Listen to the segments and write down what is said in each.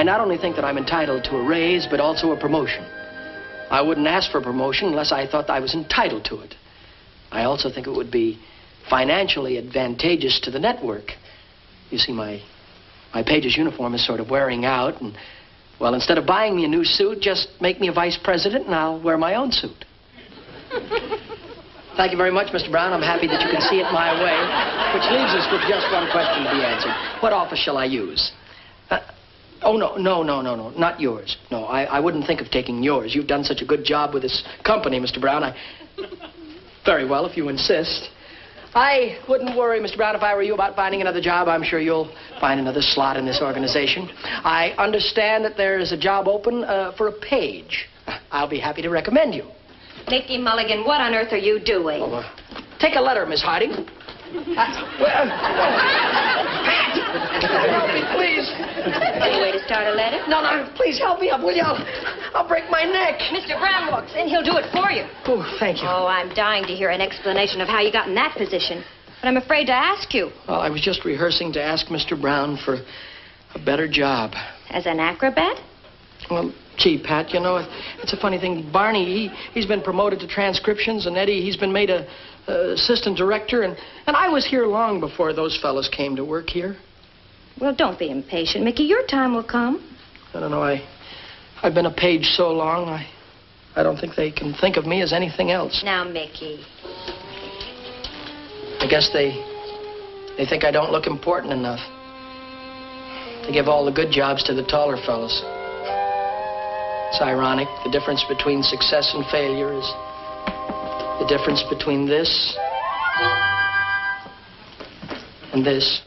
I not only think that I'm entitled to a raise, but also a promotion. I wouldn't ask for a promotion unless I thought I was entitled to it. I also think it would be financially advantageous to the network. You see, my, my page's uniform is sort of wearing out, and, well, instead of buying me a new suit, just make me a vice president and I'll wear my own suit. Thank you very much, Mr. Brown. I'm happy that you can see it my way, which leaves us with just one question to be answered. What office shall I use? Oh, no, no, no, no, no, not yours. No, I, I wouldn't think of taking yours. You've done such a good job with this company, Mr. Brown. I... Very well, if you insist. I wouldn't worry, Mr. Brown, if I were you about finding another job. I'm sure you'll find another slot in this organization. I understand that there is a job open uh, for a page. I'll be happy to recommend you. Mickey Mulligan, what on earth are you doing? Oh, uh, take a letter, Miss Harding. Well, Pat! help me, please. Any way to start a letter? No, no, please help me up, will you? I'll, I'll break my neck. Mr. Brown walks in. He'll do it for you. Oh, thank you. Oh, I'm dying to hear an explanation of how you got in that position. But I'm afraid to ask you. Well, I was just rehearsing to ask Mr. Brown for a better job. As an acrobat? Well, gee, Pat, you know, it's a funny thing. Barney, he, he's been promoted to transcriptions, and Eddie, he's been made a, a assistant director, and, and I was here long before those fellows came to work here. Well, don't be impatient, Mickey. Your time will come. I don't know. I, I've been a page so long, I, I don't think they can think of me as anything else. Now, Mickey. I guess they, they think I don't look important enough. They give all the good jobs to the taller fellows. It's ironic. The difference between success and failure is the difference between this and this.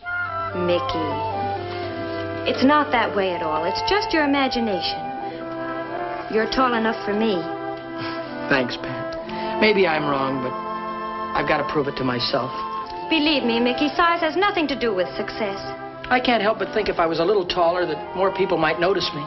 Mickey. It's not that way at all. It's just your imagination. You're tall enough for me. Thanks, Pat. Maybe I'm wrong, but I've got to prove it to myself. Believe me, Mickey, size has nothing to do with success. I can't help but think if I was a little taller that more people might notice me.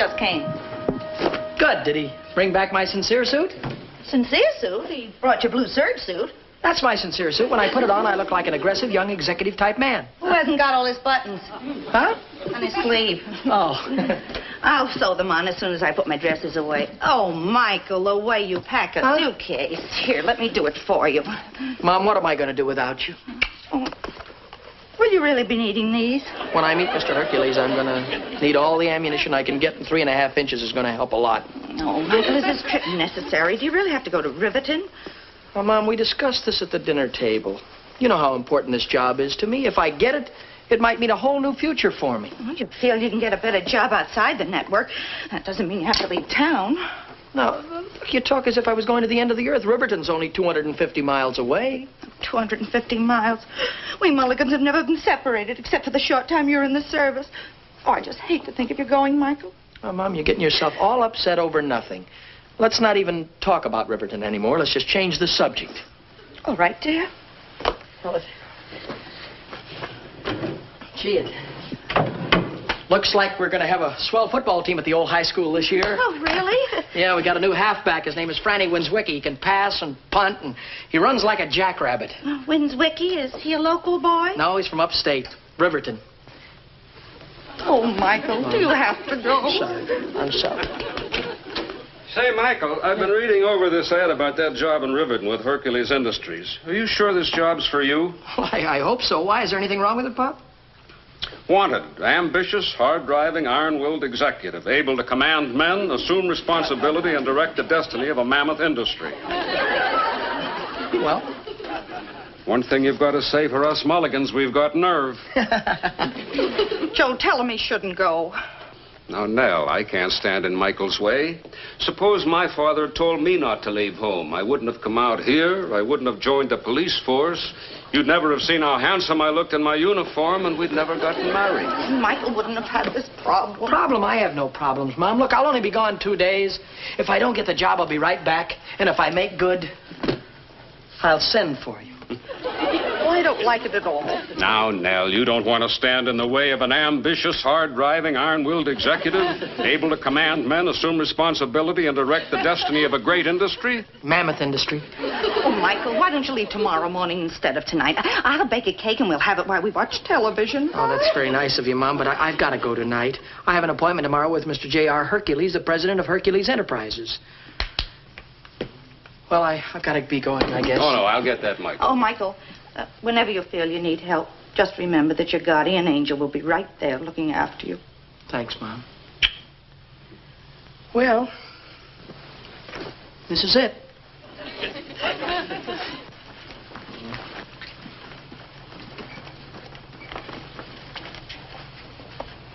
Just came. Good. Did he bring back my sincere suit? Sincere suit? He brought your blue serge suit. That's my sincere suit. When I put it on, I look like an aggressive young executive type man. Who hasn't got all his buttons? Huh? On his sleeve. Oh. I'll sew them on as soon as I put my dresses away. Oh, Michael, the way you pack a Huh? suitcase. Here, let me do it for you. Mom, what am I going to do without you? Oh. Will you really be needing these? When I meet Mr. Hercules, I'm going to need all the ammunition I can get, and three and a half inches is going to help a lot. Oh, Michael, is this trip necessary? Do you really have to go to Riverton? Well, Mom, we discussed this at the dinner table. You know how important this job is to me. If I get it, it might mean a whole new future for me. Well, you feel you can get a better job outside the network. That doesn't mean you have to leave town. Now, look, you talk as if I was going to the end of the earth. Riverton's only 250 miles away. 250 miles. We Mulligans have never been separated except for the short time you're in the service. Oh, I just hate to think of you going, Michael. Oh, Mom, you're getting yourself all upset over nothing. Let's not even talk about Riverton anymore. Let's just change the subject. All right, dear. Gee, it looks like we're going to have a swell football team at the old high school this year. Oh, really? Yeah, we got a new halfback. His name is Franny Winswicki. He can pass and punt, and he runs like a jackrabbit. Uh, Winswicki, is he a local boy? No, he's from upstate, Riverton. Oh, Michael, do you have to go? Sorry. I'm sorry. Say, Michael, I've been reading over this ad about that job in Riverton with Hercules Industries. Are you sure this job's for you? Well, I, I hope so. Why? Is there anything wrong with it, Pop? Wanted, ambitious, hard-driving, iron-willed executive, able to command men, assume responsibility, and direct the destiny of a mammoth industry. Well, One thing you've got to say for us mulligans, we've got nerve. Joe, tell him he shouldn't go. Now, Nell, I can't stand in Michael's way. Suppose my father had told me not to leave home. I wouldn't have come out here. I wouldn't have joined the police force. You'd never have seen how handsome I looked in my uniform, and we'd never gotten married. Michael wouldn't have had this problem. problem? I have no problems, Mom. Look, I'll only be gone two days. If I don't get the job, I'll be right back. And if I make good, I'll send for you. Why don't don't like it at all. Now, Nell, you don't want to stand in the way of an ambitious, hard-driving, iron-willed executive, able to command men, assume responsibility, and direct the destiny of a great industry? Mammoth industry. Oh, Michael, why don't you leave tomorrow morning instead of tonight? I- I'll bake a cake and we'll have it while we watch television. Oh, that's very nice of you, Mom, but I, I've got to go tonight. I have an appointment tomorrow with Mr. J.R. Hercules, the president of Hercules Enterprises. Well, I, I've got to be going, I guess. Oh, no, I'll get that, Michael. Oh, Michael, uh, whenever you feel you need help, just remember that your guardian angel will be right there looking after you. Thanks, Mom. Well, this is it.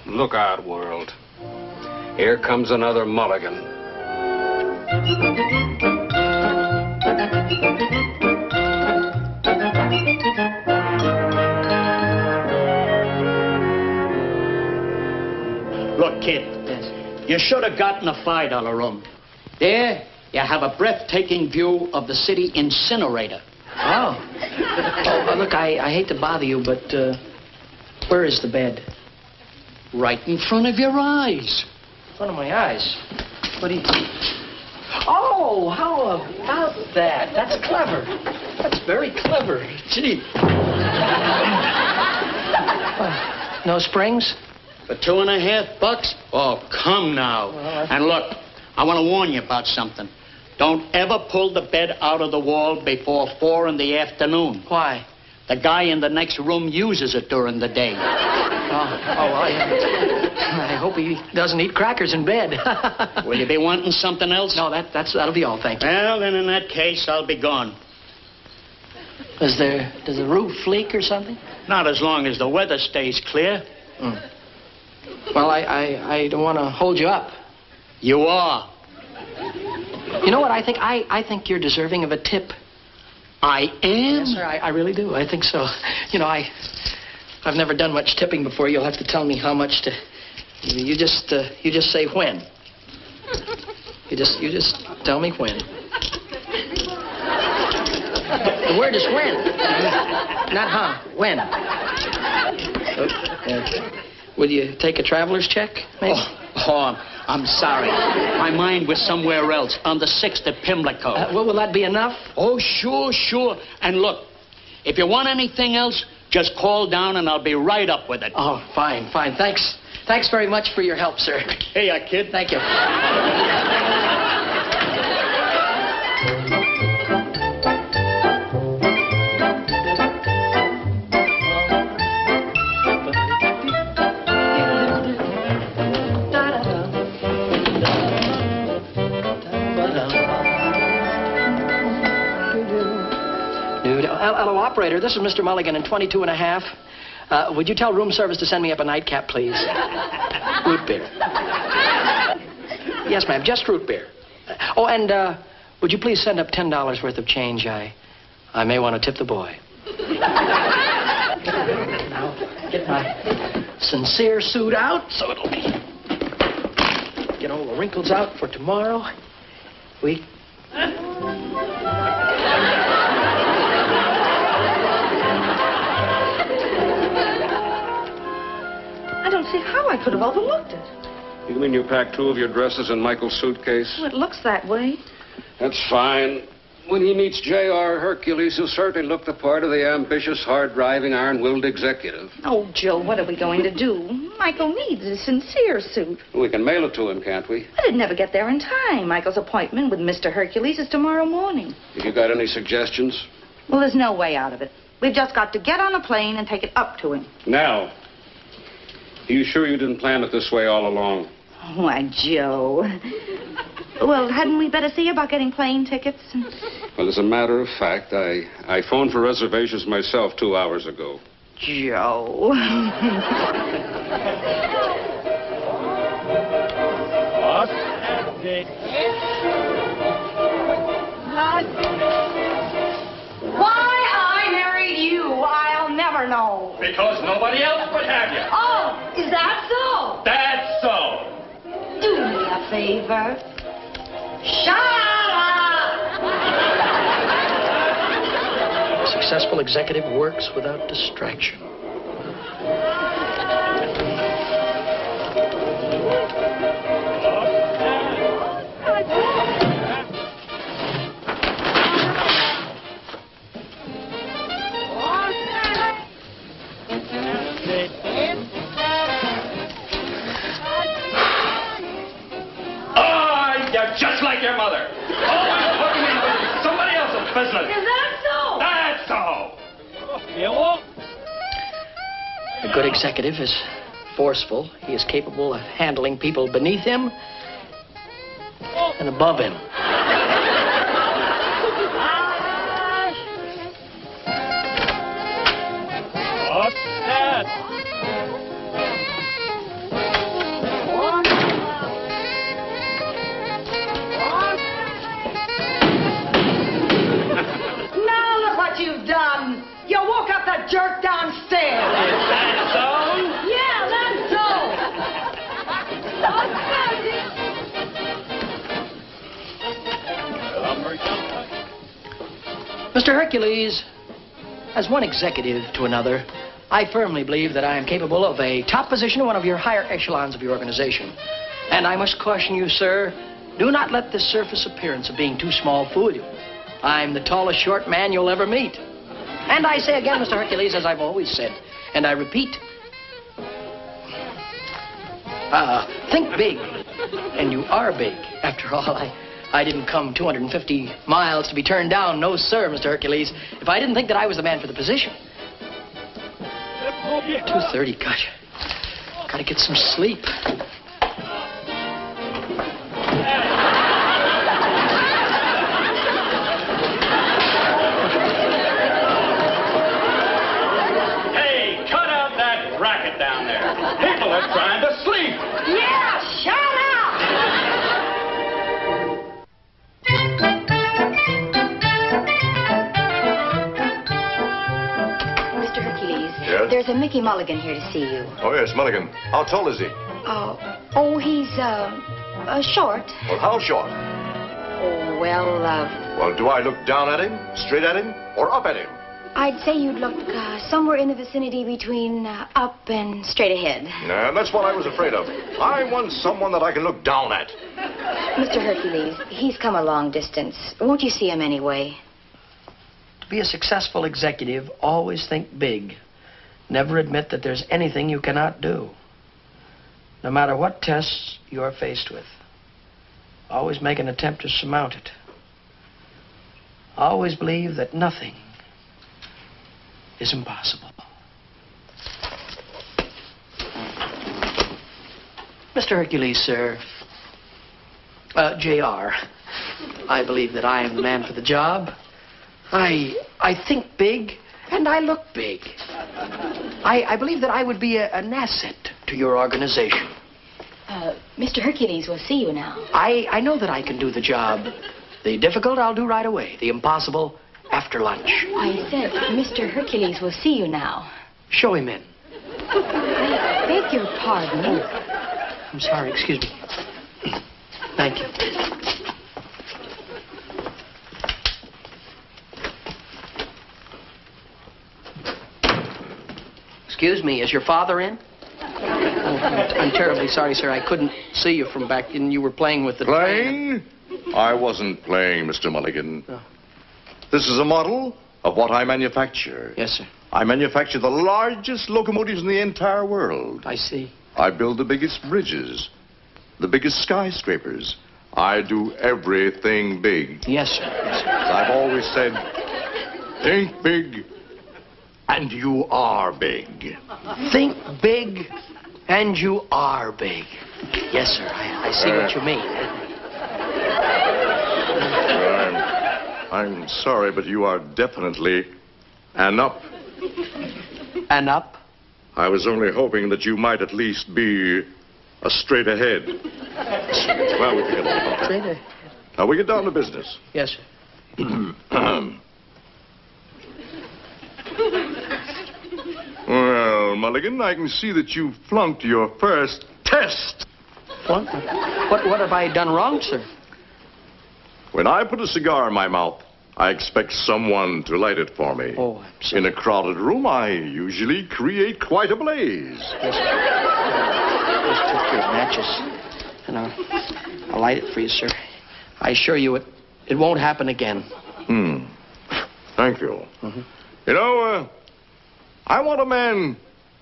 Look out, world. Here comes another mulligan. Look, kid, Yes. you should have gotten a $5 room. There, you have a breathtaking view of the city incinerator. Oh. oh look, I, I hate to bother you, but uh, where is the bed? Right in front of your eyes. In front of my eyes. What do you... Oh, how about that? That's clever. That's very clever. Gee. Uh, no springs? For two and a half bucks? Oh, come now. Well, And look, I want to warn you about something. Don't ever pull the bed out of the wall before four in the afternoon. Why? The guy in the next room uses it during the day. Oh, oh well, I, I hope he doesn't eat crackers in bed. Will you be wanting something else? No, that, that's, that'll be all, thank you. Well, then in that case, I'll be gone. Is there, does the roof leak or something? Not as long as the weather stays clear. Well, I, I, I don't want to hold you up. You are. You know what I think? I, I think you're deserving of a tip. I am? Yes, sir, I, I really do. I think so. You know, I, I've never done much tipping before. You'll have to tell me how much to. You you just, uh, you just say when. You just, you just tell me when. The word is when, not huh. When. Uh, will you take a traveler's check, maybe? Oh, oh, I'm sorry. My mind was somewhere else, on the 6th at Pimlico. Uh, well, will that be enough? oh, sure, sure. And look, if you want anything else, just call down and I'll be right up with it. Oh, fine, fine. Thanks. Thanks very much for your help, sir. Hey, uh, kid. Thank you. operator. This is Mr. Mulligan in 22 and a half. Uh, would you tell room service to send me up a nightcap, please? root beer. Yes, ma'am. Just root beer. Oh, and uh, would you please send up ten dollars worth of change? I, I may want to tip the boy. now, get my sincere suit out so it'll be. Get all the wrinkles out for tomorrow. We. See how I could have overlooked it. You mean you packed two of your dresses in Michael's suitcase? Well, it looks that way. That's fine. When he meets J.R. Hercules, he'll certainly look the part of the ambitious, hard-driving, iron-willed executive. Oh, Jill, what are we going to do? Michael needs a sincere suit. We can mail it to him, can't we? But it'd never get there in time. Michael's appointment with Mr. Hercules is tomorrow morning. Have you got any suggestions? Well, there's no way out of it. We've just got to get on a plane and take it up to him. Now, are you sure you didn't plan it this way all along? Oh, Why, Joe. Well, hadn't we better see about getting plane tickets? Well, as a matter of fact, I, I phoned for reservations myself two hours ago. Joe. Why I married you, I'll never know. Because nobody else would have you. Oh, is that so? That's so. Do me a favor. Shut up! successful executive works without distraction. Good executive is forceful. He is capable of handling people beneath him and above him. Now look what you've done. You woke up the jerk downstairs. Mr. Hercules, as one executive to another, I firmly believe that I am capable of a top position in one of your higher echelons of your organization. And I must caution you, sir, do not let this surface appearance of being too small fool you. I'm the tallest short man you'll ever meet. And I say again, Mr. Hercules, as I've always said, and I repeat, uh, think big. And you are big. After all, I, I didn't come 250 miles to be turned down. No, sir, Mr. Hercules. If I didn't think that I was the man for the position. 2.30, gosh. Gotta get some sleep. Hey, cut out that racket down there. People are trying There's a Mickey Mulligan here to see you. Oh, yes, Mulligan. How tall is he? Oh, oh, he's, uh, uh short. Well, how short? Oh, well, uh, Well, do I look down at him, straight at him, or up at him? I'd say you'd look uh, somewhere in the vicinity between uh, up and straight ahead. Nah, that's what I was afraid of. I want someone that I can look down at. Mr. Hercules, he's come a long distance. Won't you see him anyway? To be a successful executive, always think big. Never admit that there's anything you cannot do. No matter what tests you're faced with, always make an attempt to surmount it. Always believe that nothing is impossible. Mr. Hercules, sir. Uh, J.R. I believe that I am the man for the job. I I think big and I look big. I, I believe that I would be a, an asset to your organization. Uh, Mr. Hercules will see you now. I, I know that I can do the job. The difficult I'll do right away. The impossible after lunch. I said Mr. Hercules will see you now. Show him in. I beg your pardon. I'm sorry, excuse me. Thank you. Excuse me, is your father in? Oh, I'm, I'm terribly sorry, sir. I couldn't see you from back in. You were playing with the Playing? I wasn't playing, Mr. Mulligan. Oh. This is a model of what I manufacture. Yes, sir. I manufacture the largest locomotives in the entire world. I see. I build the biggest bridges, the biggest skyscrapers. I do everything big. Yes, sir. Yes, sir. As I've always said, think big, and you are big. Think big, and you are big. Yes, sir. I, I see what you mean. I'm, I'm sorry, but you are definitely an up. And up. I was only hoping that you might at least be a straight ahead. Well, we can get on. Straight ahead. Now, we get down to business. Yes, sir. well, Mulligan, I can see that you flunked your first test. What? What, what have I done wrong, sir? When I put a cigar in my mouth, I expect someone to light it for me. Oh, I'm sorry. In a crowded room, I usually create quite a blaze. Yes, sir. Just took your matches. And I'll, I'll light it for you, sir. I assure you it, it won't happen again. Hmm. Thank you. You know, uh, I want a man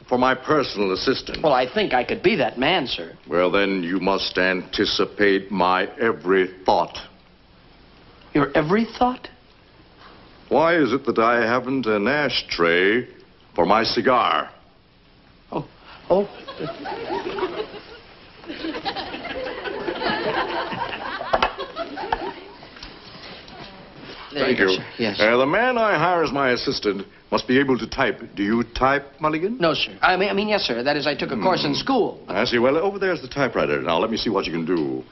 for my personal assistant. Well, I think I could be that man, sir. Well, then you must anticipate my every thought. Your every thought? Why is it that I haven't an ashtray for my cigar? Oh, oh. There Thank you. you. Yes. Uh, the man I hire as my assistant must be able to type. Do you type, Mulligan? no, sir. I mean, I mean, yes, sir. That is, I took a course in school. I see. Well, over there's the typewriter. Now, let me see what you can do.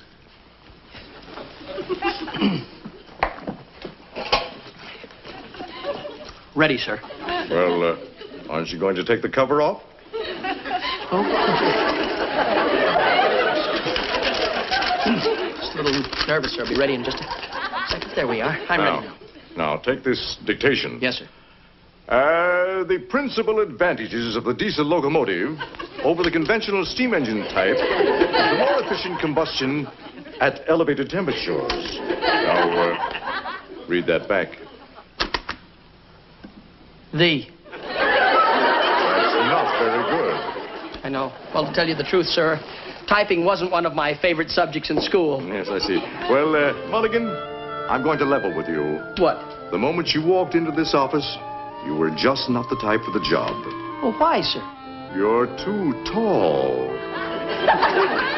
Ready, sir. Well, uh, aren't you going to take the cover off? Oh. just a little nervous, sir. I'll be ready in just a second. There we are. I'm now, ready now. Now, take this dictation. Yes, sir. Uh, the principal advantages of the diesel locomotive over the conventional steam engine type is the more efficient combustion at elevated temperatures. Now, uh, read that back. The. That's not very good. I know. Well, to tell you the truth, sir, typing wasn't one of my favorite subjects in school. Yes, I see. Well, uh, Mulligan, I'm going to level with you. What? The moment you walked into this office, you were just not the type for the job. Well, why, sir? You're too tall.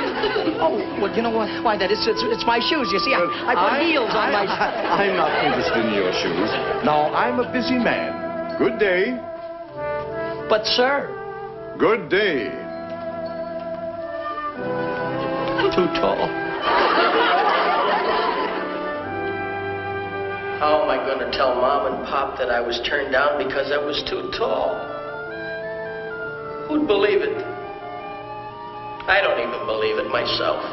Oh, well, you know what? Why, that is, it's, it's my shoes. You see, I, I put heels on my... I, am not interested in your shoes. Now, I'm a busy man. Good day. But, sir, Good day. too tall. How am I going to tell Mom and Pop that I was turned down because I was too tall? Who'd believe it? I don't even believe it myself.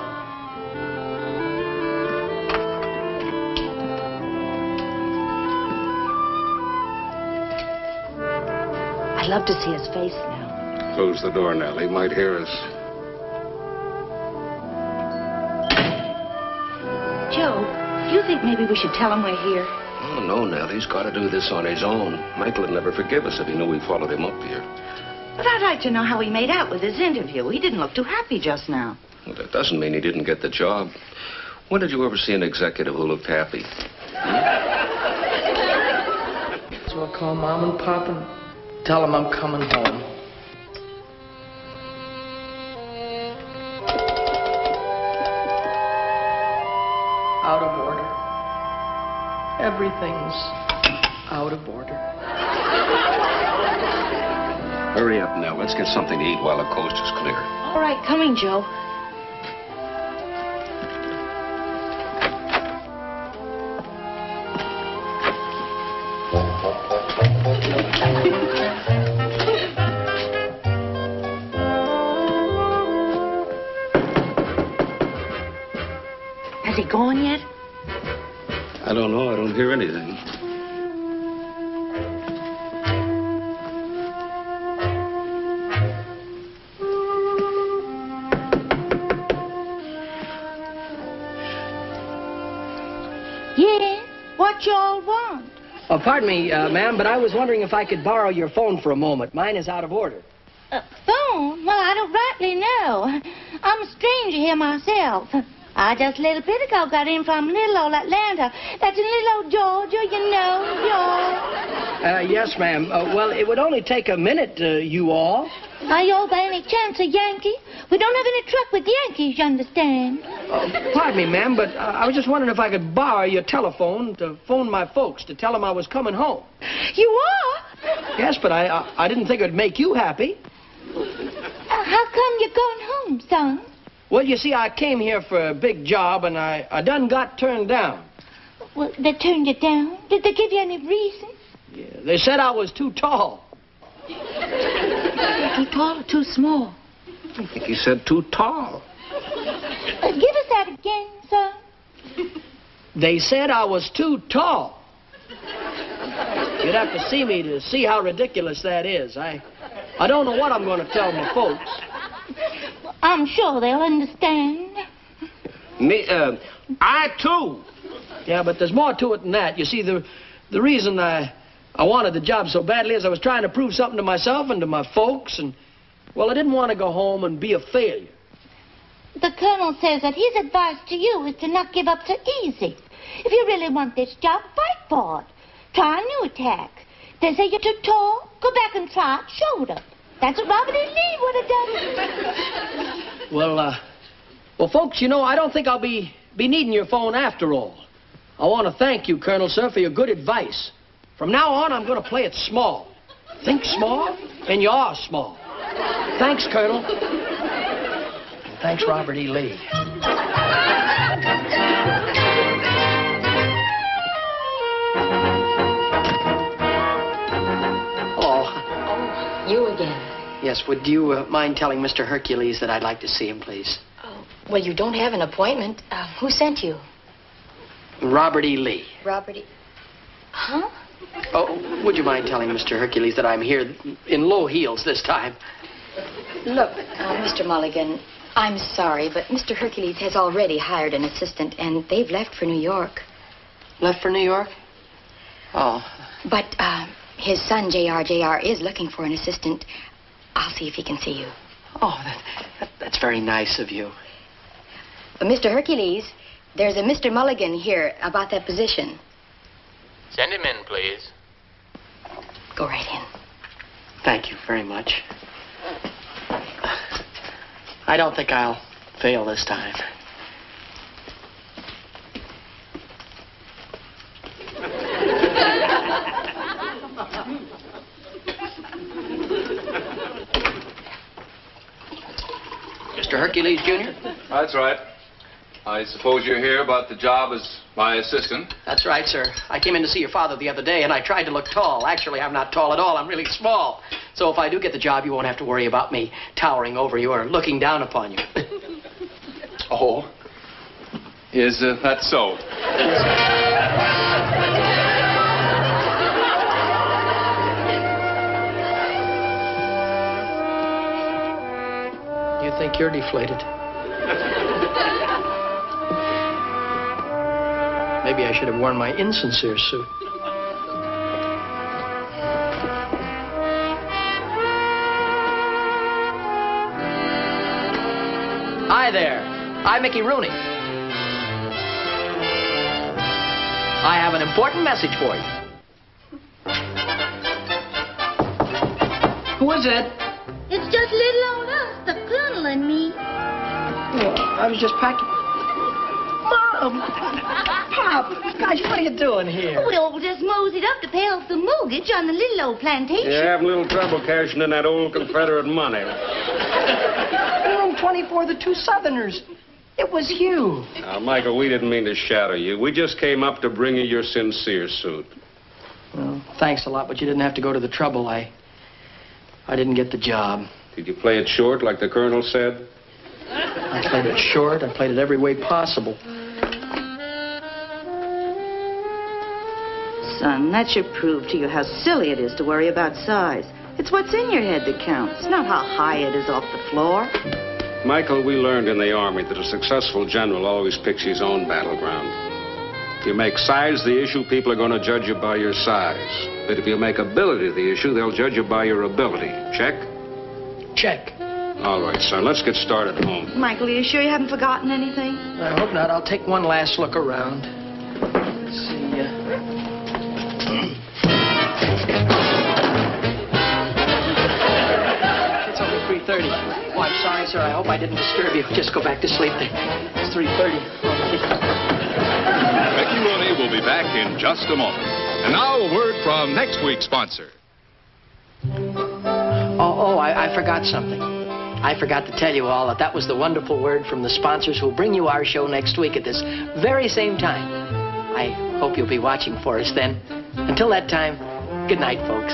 I'd love to see his face now. Close the door, Nellie. He might hear us. Maybe we should tell him we're here? Oh, no, Nell. He's got to do this on his own. Michael would never forgive us if he knew we followed him up here. But I'd like to know how he made out with his interview. He didn't look too happy just now. Well, that doesn't mean he didn't get the job. When did you ever see an executive who looked happy? So I'll call Mom and Pop and tell them I'm coming home. Everything's out of order. Hurry up, Nell. Let's get something to eat while the coast is clear. All right, coming, Joe. Oh, pardon me, uh, ma'am, but I was wondering if I could borrow your phone for a moment. Mine is out of order. Uh, phone? Well, I don't rightly know. I'm a stranger here myself. I just little bit got in from little old Atlanta. That's in little old Georgia, you know, Georgia. Uh, yes, ma'am. Uh, well, it would only take a minute, uh, you all. Are you all by any chance a Yankee? We don't have any truck with Yankees, you understand. Uh, pardon me, ma'am, but uh, I was just wondering if I could borrow your telephone to phone my folks to tell them I was coming home. You are? Yes, but I, I, I didn't think it would make you happy. Uh, how come you're going home, son? Well, you see, I came here for a big job, and I, I done got turned down. Well, they turned you down. Did they give you any reason? Yeah, they said I was too tall. Too tall or too small? I think he said too tall. Uh, give us that again, sir. They said I was too tall. You'd have to see me to see how ridiculous that is. I, I don't know what I'm going to tell my folks. I'm sure they'll understand. Me, uh, I too. Yeah, but there's more to it than that. You see, the, the reason I, I wanted the job so badly is I was trying to prove something to myself and to my folks, and, well, I didn't want to go home and be a failure. The colonel says that his advice to you is to not give up so easy. If you really want this job, fight for it. Try a new attack. They say you're too tall. Go back and try it shoulder. That's what Robert E. Lee would have done. Well, uh, well, folks, you know, I don't think I'll be, be needing your phone after all. I want to thank you, Colonel, sir, for your good advice. From now on, I'm going to play it small. Think small, and you are small. Thanks, Colonel. And thanks, Robert E. Lee. Yes, would you uh, mind telling Mr. Hercules that I'd like to see him, please? Oh, well, you don't have an appointment. Uh, who sent you? Robert E. Lee. Robert E. Huh? Oh, would you mind telling Mr. Hercules that I'm here in low heels this time? Look, uh, Mr. Mulligan, I'm sorry, but Mr. Hercules has already hired an assistant, and they've left for New York. Left for New York? Oh, But uh, his son, J.R. J.R., is looking for an assistant. I'll see if he can see you. oh, that, that, that's very nice of you. Uh, Mr. Hercules, there's a Mr. Mulligan here about that position. Send him in, please. Go right in. Thank you very much. I don't think I'll fail this time. Mr. Hercules Jr.? That's right. I suppose you're here about the job as my assistant. That's right, sir. I came in to see your father the other day, and I tried to look tall. Actually, I'm not tall at all. I'm really small. So if I do get the job, you won't have to worry about me towering over you or looking down upon you. Oh. Is uh, that so? think you're deflated? Maybe I should have worn my insincere suit. Hi there. I'm Mickey Rooney. I have an important message for you. Who is it? It's just little I was just packing. Mom! Pop! Gosh, what are you doing here? We all just moseyed up to pay off the mortgage on the little old plantation. You're having a little trouble cashing in that old Confederate money. Room 24, the two Southerners. It was you. Now, Michael, we didn't mean to shadow you. We just came up to bring you your sincere suit. Well, thanks a lot, but you didn't have to go to the trouble. I. I didn't get the job. Did you play it short like the colonel said? I played it short. I played it every way possible. Son, that should prove to you how silly it is to worry about size. It's what's in your head that counts, not how high it is off the floor. Michael, we learned in the Army that a successful general always picks his own battleground. If you make size the issue, people are going to judge you by your size. But if you make ability the issue, they'll judge you by your ability. Check? Check. All right, son, let's get started home. Michael, are you sure you haven't forgotten anything? I hope not. I'll take one last look around. Let's see. Uh... It's only 3.30. Oh, I'm sorry, sir. I hope I didn't disturb you. Just go back to sleep. It's 3.30 already. Mickey Rooney will be back in just a moment. And now a word from next week's sponsor. Oh, oh, I, I forgot something. I forgot to tell you all that that was the wonderful word from the sponsors who'll bring you our show next week at this very same time. I hope you'll be watching for us then. Until that time, good night, folks.